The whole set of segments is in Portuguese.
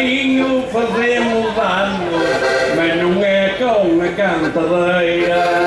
passarinho fazemos anos, mas não é com a cantadeira.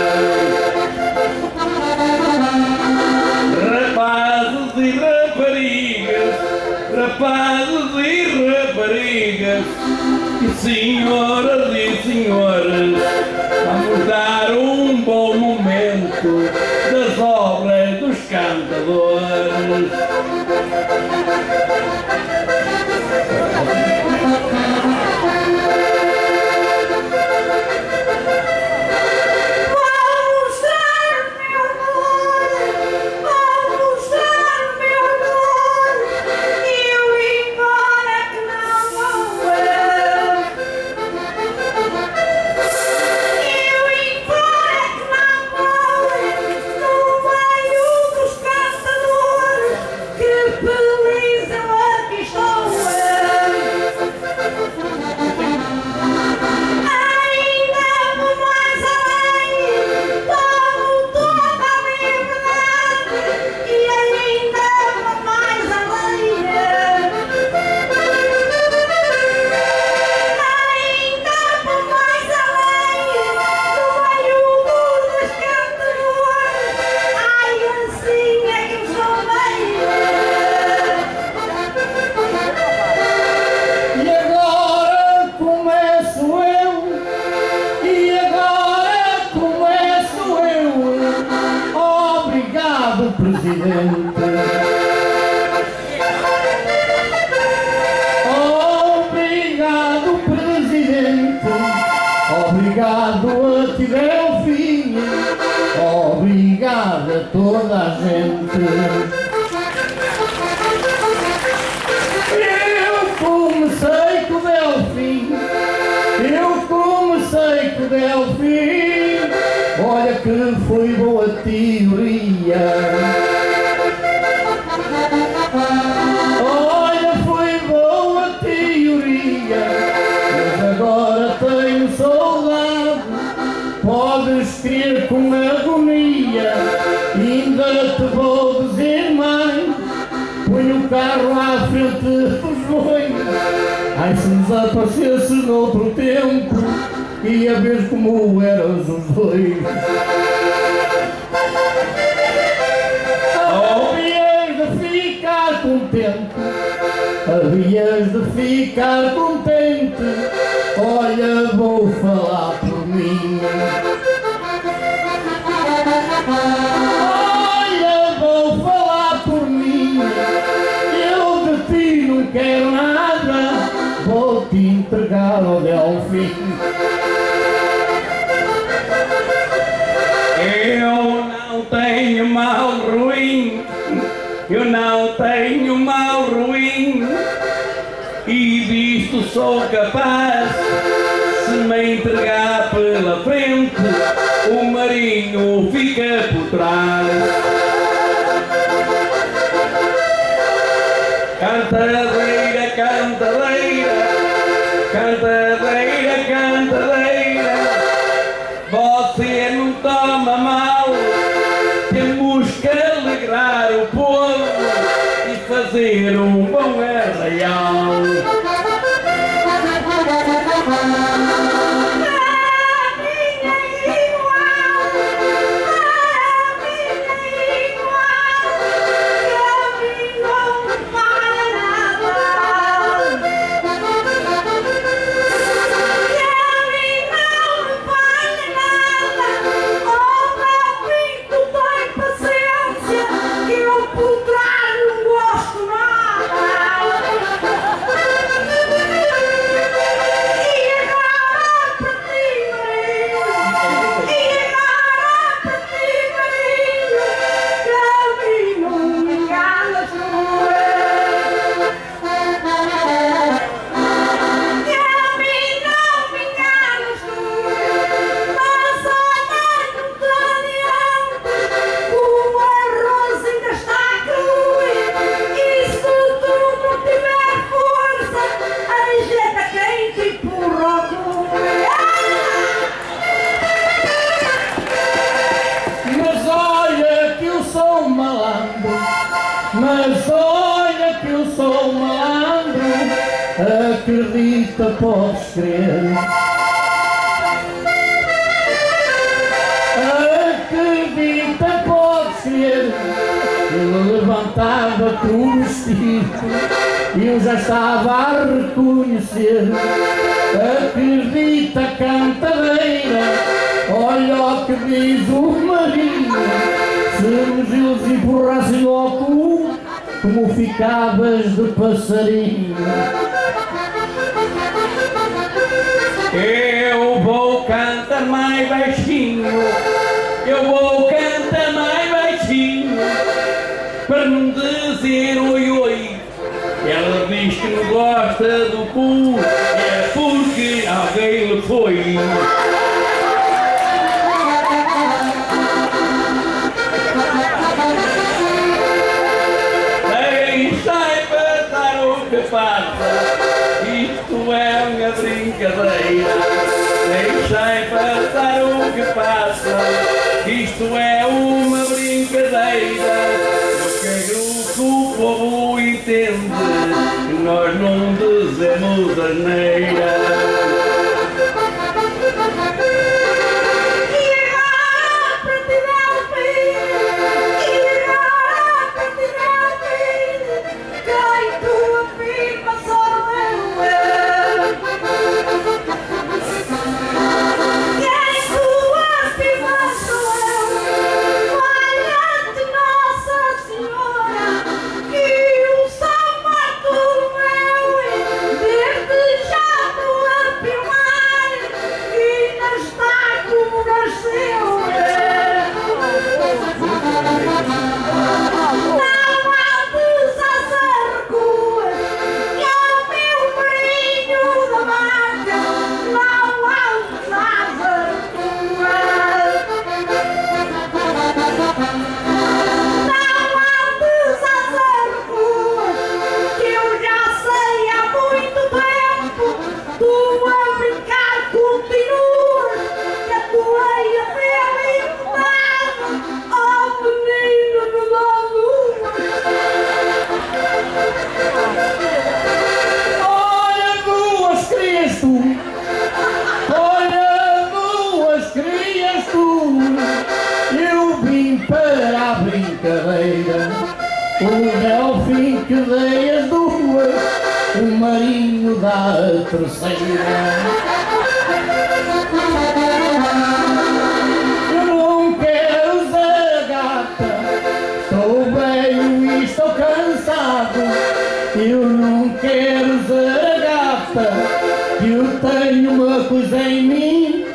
Obrigado, presidente. Obrigado a ti. Obrigado a toda a gente. aparecesse noutro tempo e a ver como eras os dois. Oh, havias de ficar contente, oh, havias de ficar contente, olha, vou falar por mim. entregá-lo né, ao fim. Eu não tenho mal ruim, eu não tenho mal ruim, e disto sou capaz se me entregar pela frente, o marinho fica por trás. Canta Crer. Acredita, podes crer. Ele levantava-te o vestido e eu já estava a reconhecer. Acredita, cantadeira, olha o que diz o marido. Se nos eles empurrassem cu, como ficavas de passarinho. Eu vou cantar mais baixinho, eu vou cantar mais baixinho, para não dizer oi oi. Ela diz que não gosta do cu, é porque alguém lhe foi. Isto é uma brincadeira. Eu quero que o povo entenda que nós não dizemos asneira. Marinho dá a terceira. Eu não quero ser gata, estou velho e estou cansado. Eu não quero gata, eu tenho uma coisa em mim,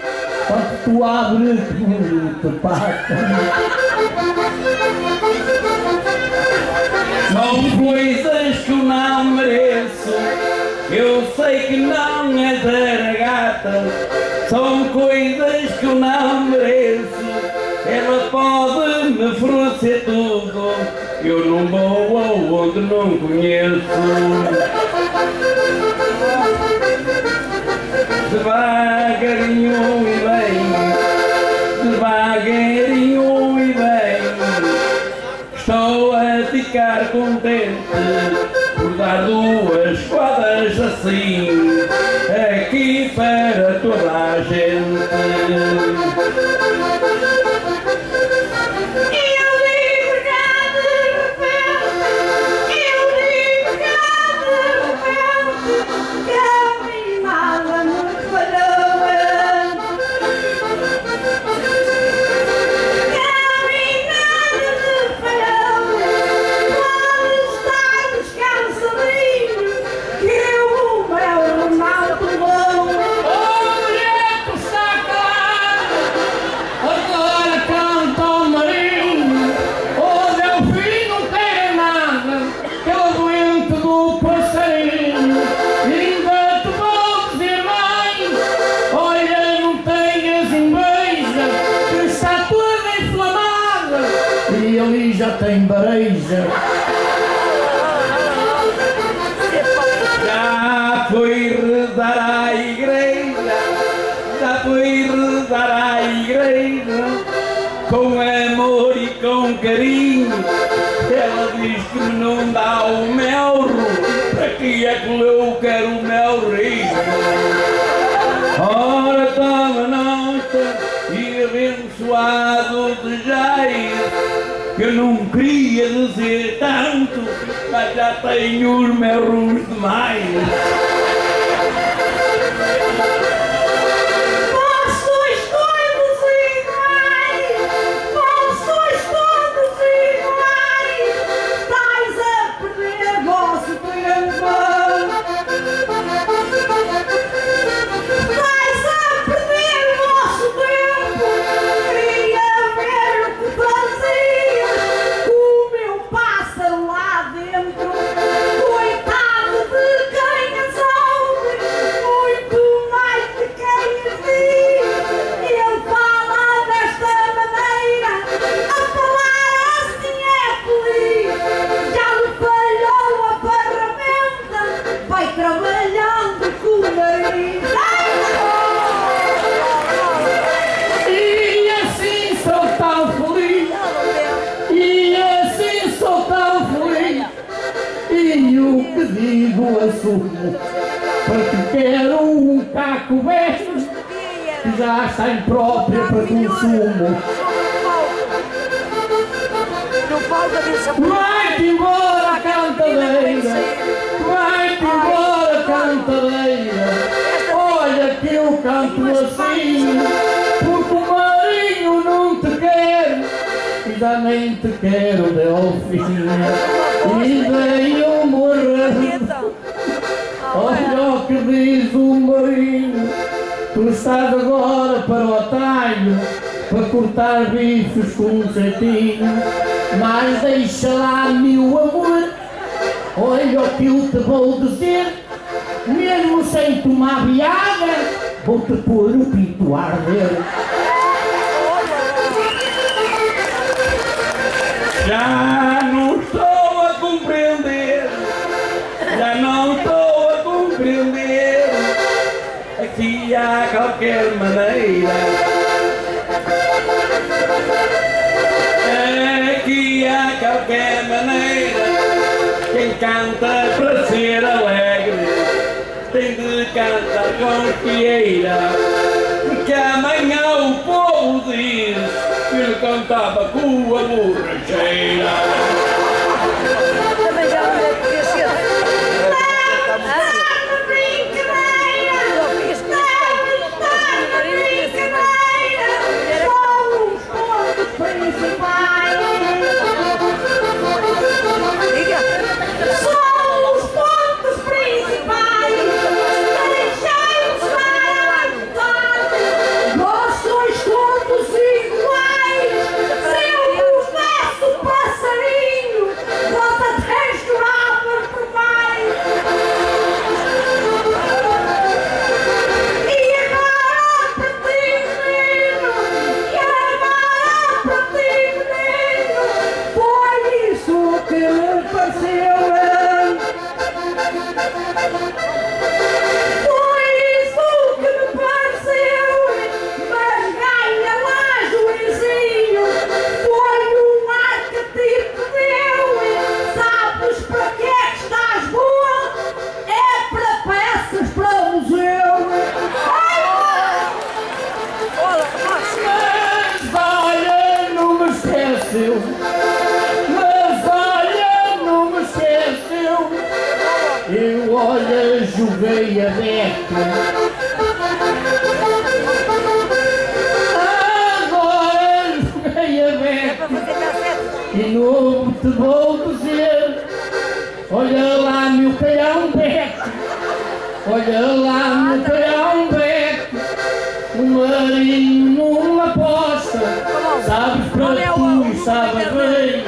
quando tu abres muito pata. São coisas que eu não mereço. Que não é ter gata. São coisas que eu não mereço. Ela pode me fornecer tudo. Eu não vou onde não conheço. Devagarinho e bem, devagarinho e bem. Estou a ficar contente por dar duas quadras assim, aqui para toda a gente. Século eu quero o meu rico. Ora, toma nota e abençoado de jeito que eu não queria dizer tanto, mas já tenho os meus demais. Está impróprio para consumo. Vai-te embora, cantadeira, vai-te embora, cantadeira. Olha que eu canto assim, porque o marinho não te quer, e já nem te quero, Delfinha. E daí eu morrer. Olha. o que diz o marinho, estás agora para o atalho, para cortar bifes com um cetinho, mas deixa lá, meu amor, olha o que eu te vou dizer, mesmo sem tomar viaga, vou-te pôr o pinto a arder. Já não Há qualquer maneira. Aqui há qualquer maneira. Quem canta para ser alegre tem de cantar com fieira. Porque amanhã o povo diz que ele cantava com a borracheira. Que me pareceu. Agora. E não te vou dizer. Olha lá, meu calhão beco. Olha lá, meu calhão beco. O marinho numa aposta. Sabes para tu estava bem.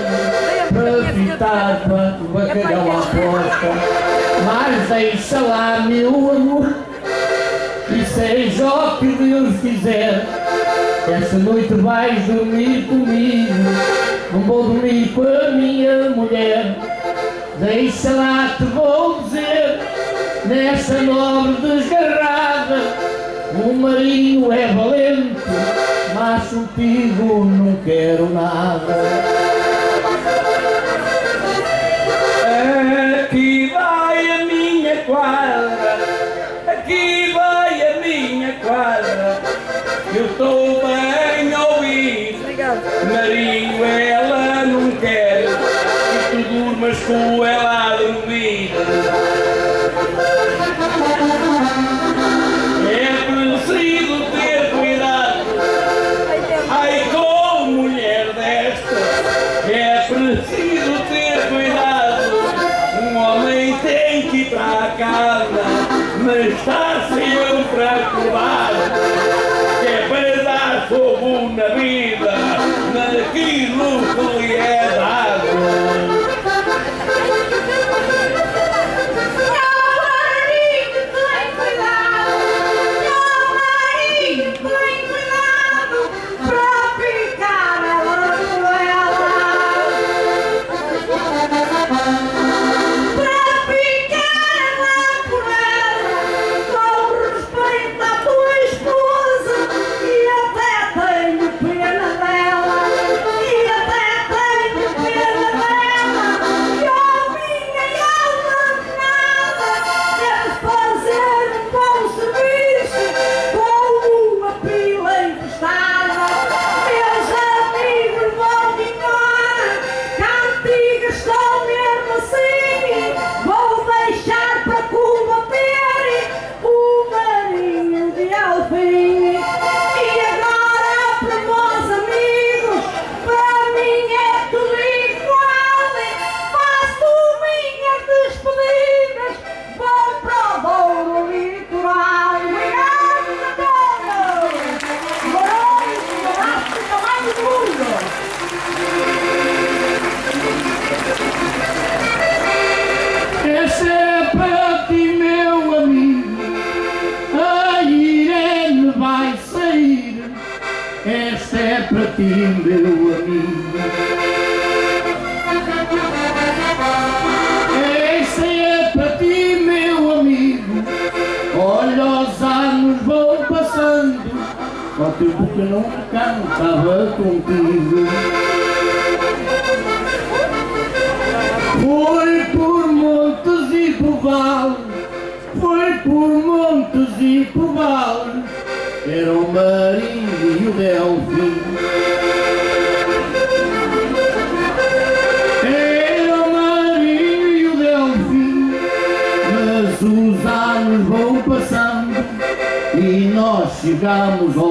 Para fitar para o bacalhau à posta. Mas deixa lá, meu amor. Seja o que Deus quiser. Esta noite vais dormir comigo. Não vou dormir com a minha mulher. Deixa lá, te vou dizer. Nesta nobre desgarrada. O marinho é valente. Mas contigo não quero nada. Marinho, ela não quer que tu durmas com ela. porque não cantava contigo. Foi por montes e por vales, foi por montes e por vales, era o marinho e o delfim. Era o marinho e o delfim, mas os anos vão passando e nós chegamos ao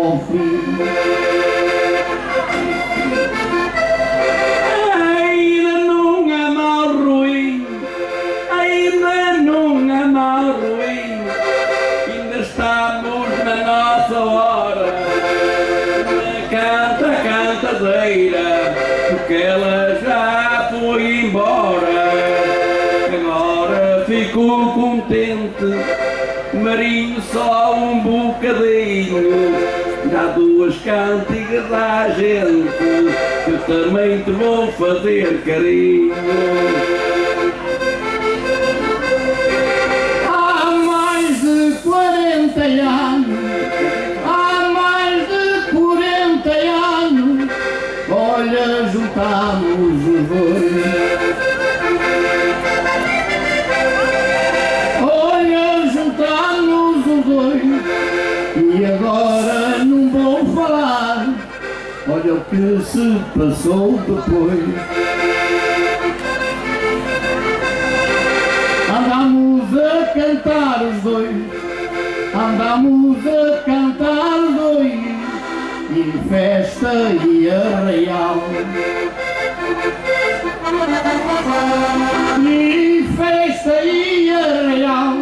um bocadinho Já duas cantigas à gente Que também te vou fazer carinho. que se passou depois. Andámos a cantar os dois, andámos a cantar os dois, em festa e arraial. E festa e arraial,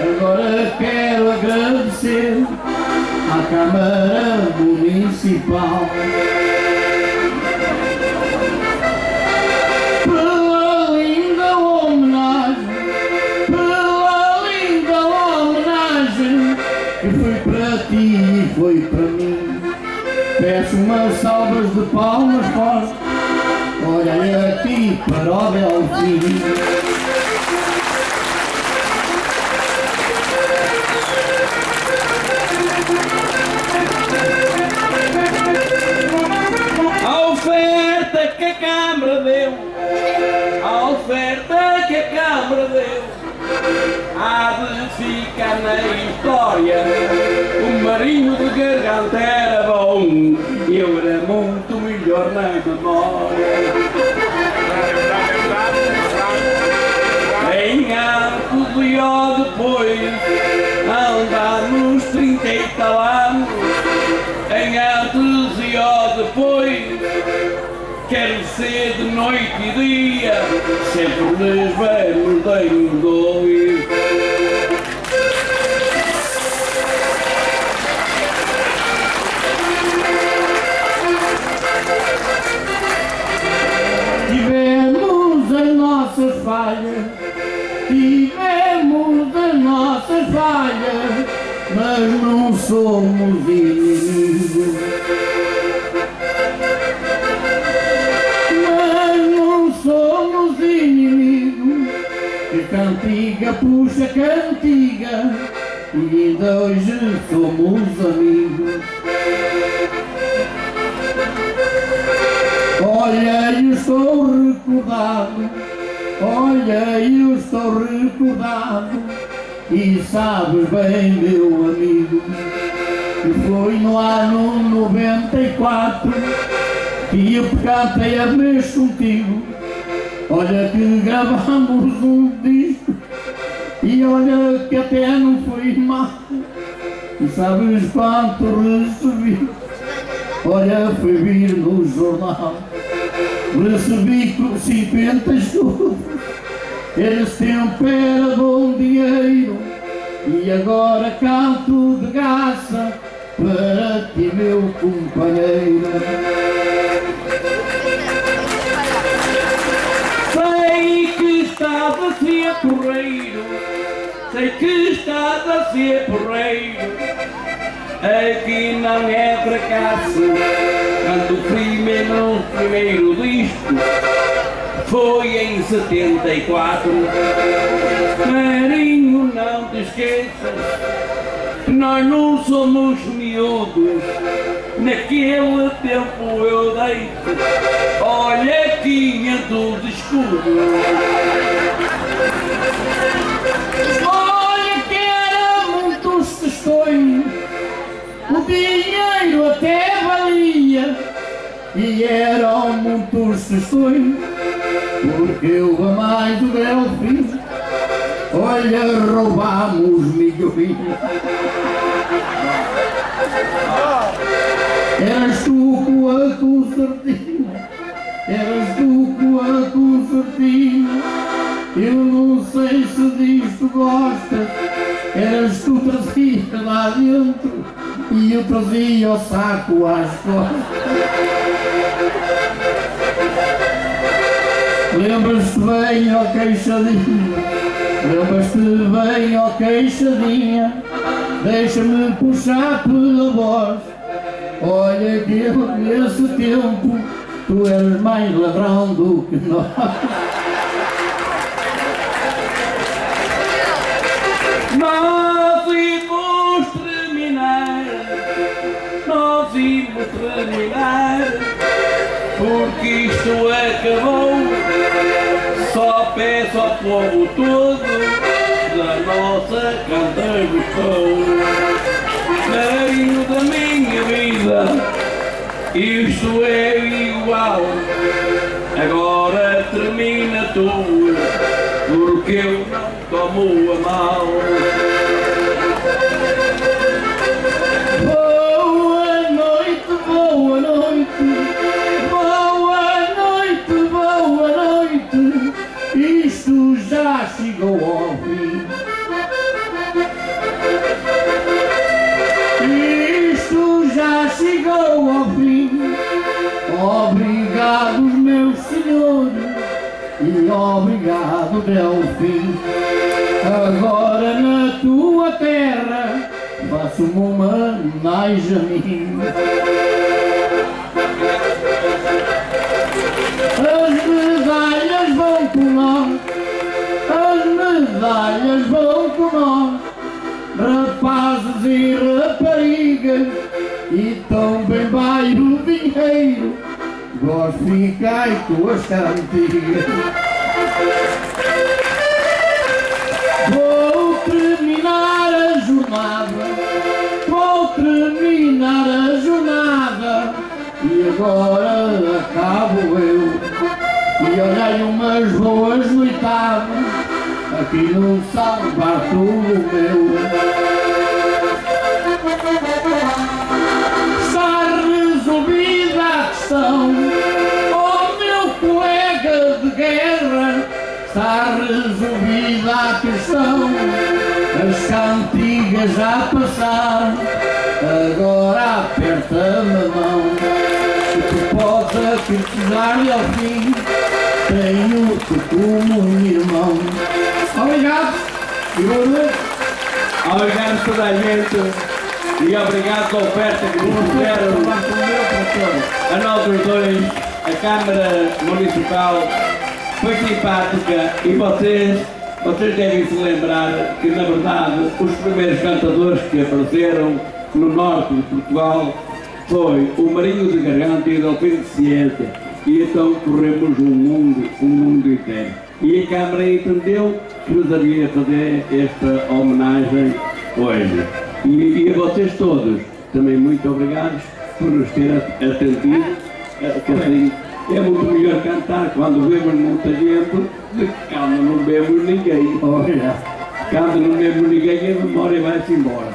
agora quero agradecer. A Câmara Municipal. Pela linda homenagem, pela linda homenagem, que foi para ti e foi para mim. Peço umas salvas de palmas fortes, olha a ti para o Delfim. Há de ficar na história O marinho de garganta era bom Eu era muito melhor na memória Em alto de depois Andar nos trinta e tal anos Em altos e ó depois Quero ser de noite e dia, sempre nas vemos tenho um dois. Mas não somos inimigos. Mas não somos inimigos, que cantiga puxa cantiga, e ainda hoje somos amigos. Olha, eu estou recordado, olha, eu estou recordado, e sabes bem, meu amigo, que foi no ano 94 que eu cantei a vez contigo. Olha que gravamos um disco, e olha que até não foi mal, e sabes quanto recebi. Olha, fui vir no jornal, recebi com 50 escudos. Esse tempo era bom dinheiro, e agora canto de graça para ti, meu companheiro. Sei que estás a ser porreiro, sei que estás a ser porreiro. Aqui não é fracasso, quando o primeiro, primeiro disco foi em 74. Marinho, não te esqueças, que nós não somos miúdos. Naquele tempo eu dei olha, 500 escudos. Olha que eram muitos tostões, o dinheiro até valia, e eram muitos tostões, porque eu a mais do Delfim, olha, roubamos milhões. Eras tu a concertina, eras tu a concertina, eu não sei se disto gostas, eras tu trazia lá dentro e eu trazia o saco às costas. Lembras-te bem, ó queixadinha, lembras-te bem, ó queixadinha, deixa-me puxar pela voz. Olha que eu nesse tempo tu eras mais ladrão do que nós. Nós isto é igual. Agora termina tu, porque eu não tomo a mal. Boa noite, boa noite, boa noite, boa noite. Isto já chegou ao fim. Isto já chegou ao fim. Obrigado, meus senhores, e obrigado, Delfim. Agora na tua terra faço uma homenagem a mim. As medalhas vão com nós, as medalhas vão com nós, rapazes e raparigas, e também vai o dinheiro, gosto de ficar com as cantigas. Vou terminar a jornada, vou terminar a jornada e agora E olhei umas boas noitadas aqui no São Bartolomeu. Está resolvida a questão. As cantigas já passaram, agora aperta-me a mão. Se tu podes acreditar-lhe ao fim, tenho-te como um irmão. Obrigado e boa noite. Obrigado a toda a gente e obrigado pela oferta que nos fizeram a nós os dois, a Câmara Municipal foi simpática e vocês, vocês devem se lembrar que na verdade os primeiros cantadores que apareceram no norte de Portugal foi o Marinho de Garganta e o Delfim de Ciência e então corremos um mundo, um mundo inteiro. E a Câmara entendeu que nos havia fazer esta homenagem hoje. E, e a vocês todos, também muito obrigados por nos ter atendido. Que assim, é muito melhor cantar quando vemos muita gente do que quando não vemos ninguém. Olha, quando não vemos ninguém, a memória vai-se embora.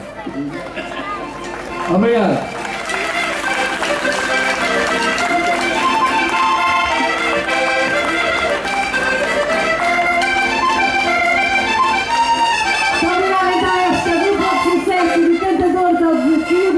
Obrigado. Sucesso de cantadores ao desafio